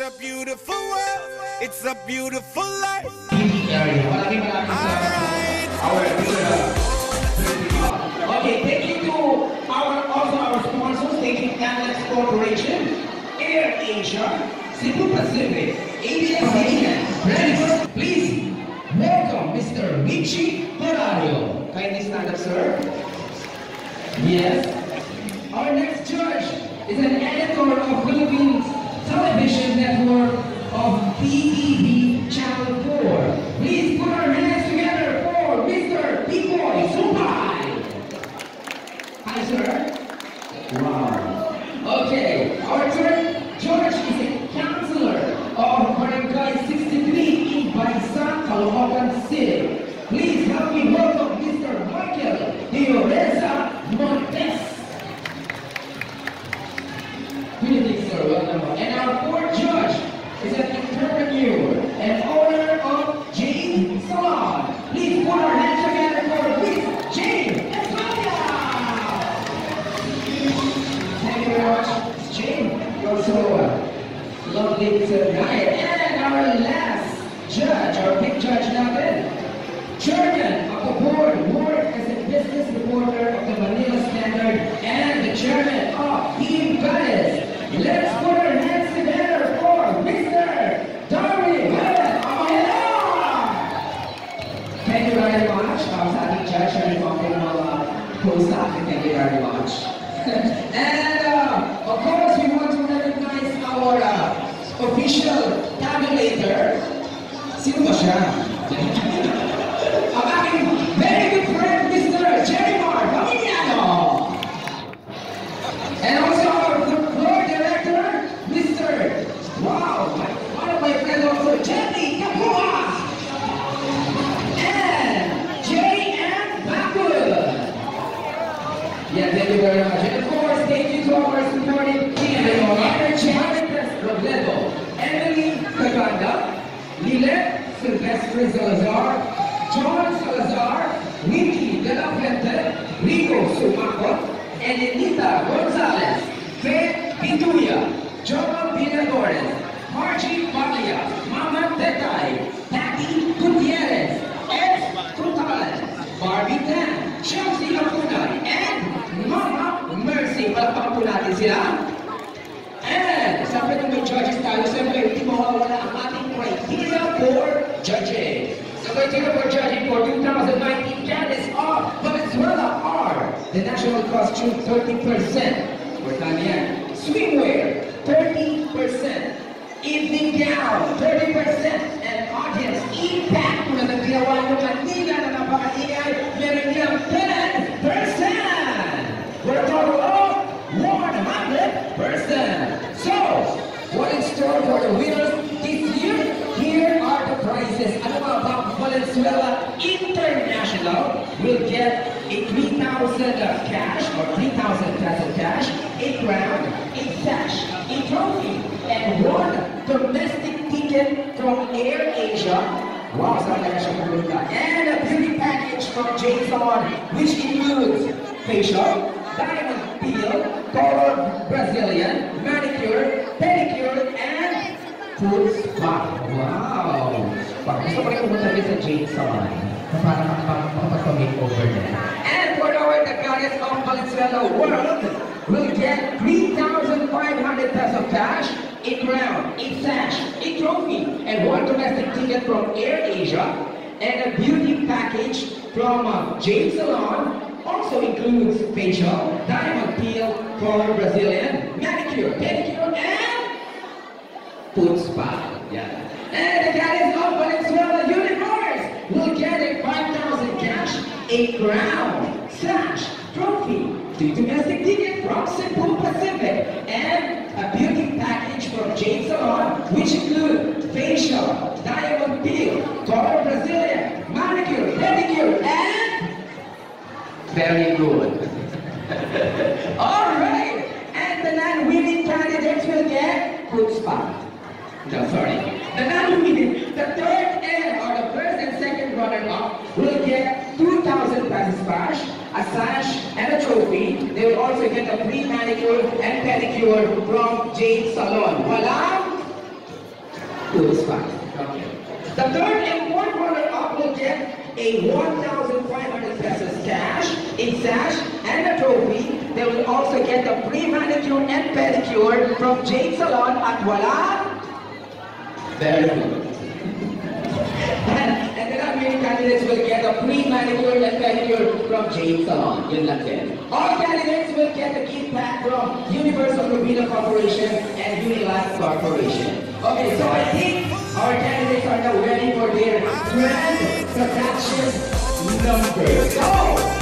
It's a beautiful world. It's a beautiful life. Okay, thank you to our also our sponsors, thank you Alex Corporation, Air Asia, Cebu Pacific, Media, Friends, please welcome Mr. Richie Horario. Kindly stand up, sir. Yes. Our next judge is an editor of Philippines Television Network of PTV Channel 4. Please put our hands together for Mr. Pipoy Supay. Hi, sir. Wow. Okay, our third judge is a counselor of Barangay 63 in Barisan, Caloocan City. Please help me welcome Mr. Michael De Oreza Montes. Good evening. And our fourth judge is an entrepreneur and owner of Jade Salon. Please put our hands together for Miss Jade Estrada. Thank you very much, Jade. You're so uh, lovely tonight. And our last judge, our big judge Thank you very much. and uh, of course, we want to recognize our uh, official tabulator. Sino ba very good friend, Mr. Jerry. And also Yeah, thank you very much. And of course, thank you to our supporting team, Energy Haritas Robledo, Emily Caganda, Lilet Silvestre Salazar, John Salazar, Ricky De La Fuente, Rico Sumaco, and Anita Gonzalez, Fred Pituya, Joel Pinadores, Margie sila. And, siyempre kung may judges tayo, siyempre hindi mawawala ang ating criteria for judging. The criteria for judging for 2019 Candidates of Valenzuela are the national costume 30%. Importante yan. Swimwear, 30%. Evening gown, 30%. And audience impact na naggawa ng Manila na napakaingay, ba? Valenzuela International will get a 3,000 cash or 3,000 peso cash, a crown, a sash, a trophy, and one domestic ticket from Air Asia. Wow, kaya siya? And a beauty package from Jason, which includes facial, diamond peel, color Brazilian, manicure, pedicure, and food spa. Wow! Parang gusto ko rin pumunta rin sa na makapag-makeover. And for our the goddess of Valenzuela world will get 3,500 peso cash, a crown, a sash, a trophy, and one domestic ticket from Air Asia, and a beauty package from uh, Jade Salon also includes facial, diamond peel, color Brazilian, manicure, pedicure, and foot spa. Yeah. And the goddess of Valenzuela Universe will get a 5,000 cash, a crown, sash, trophy, two domestic tickets from Cebu Pacific, and a beauty package from Jade Salon, which include facial, diamond peel, color Brazilian, manicure, pedicure, and very good. All right. And the non-winning candidates will get good spot. No, sorry. The non-winning, the third and or the first and second runner-up will get 2,000 pesos cash, a sash, and a trophy. They will also get a free manicure and pedicure from Jade Salon. Who is five? Okay. The third and fourth runner-up will get a 1,500 pesos cash, a sash, and a trophy. They will also get the free manicure and pedicure from Jade Salon at Wala. Very good. A free manicure and from James Salon. Yun lang din. All candidates will get a gift pack from Universal Robina Corporation and Unilast Corporation. Okay, so I think our candidates are now ready for their grand production number. Go!